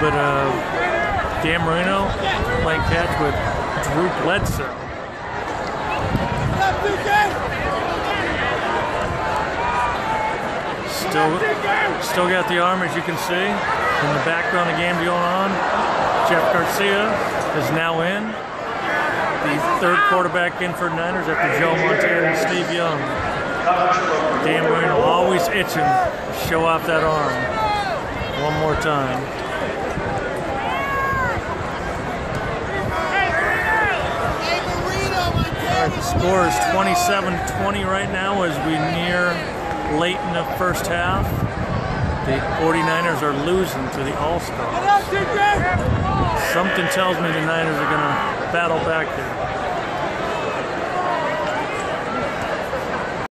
that uh, Dan Marino playing catch with Drew Bledsoe. Still, still got the arm, as you can see. In the background, the game going on. Jeff Garcia is now in. The third quarterback in for Niners after Joe Montana and Steve Young. Dan Marino always itching to show off that arm. One more time. All right, the score is 27-20 right now as we near late in the first half. The 49ers are losing to the All-Stars. Something tells me the Niners are going to battle back there.